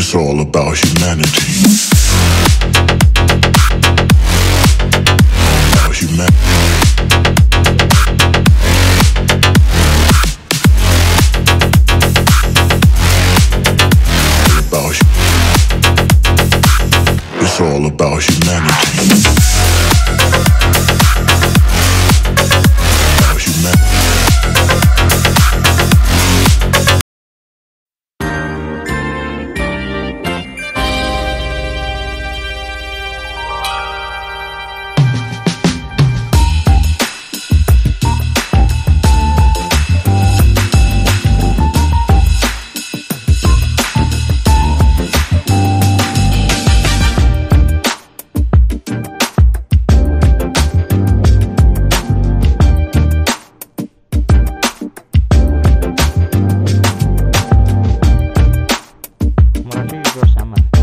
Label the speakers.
Speaker 1: It's all about humanity. About. About It's all about humanity. 我们这一桌想买